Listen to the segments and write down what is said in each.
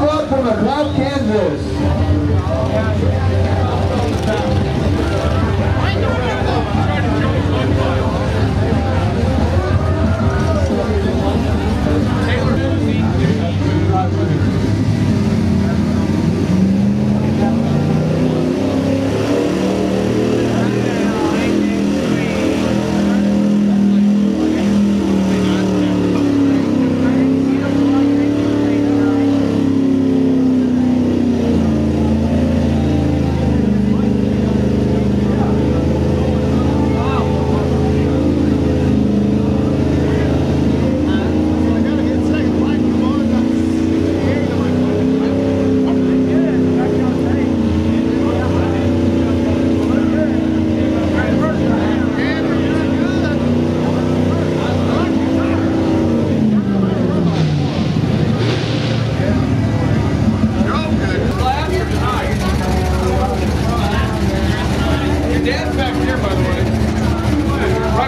from McLeod, Kansas. Your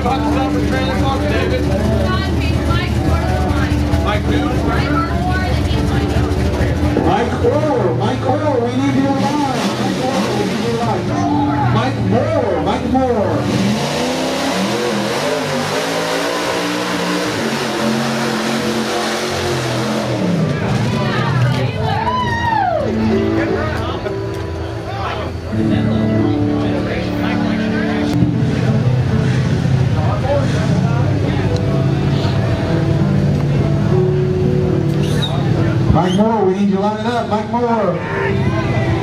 To David. Mike Moore, Mike Moore, we need you to line it up. Mike Moore.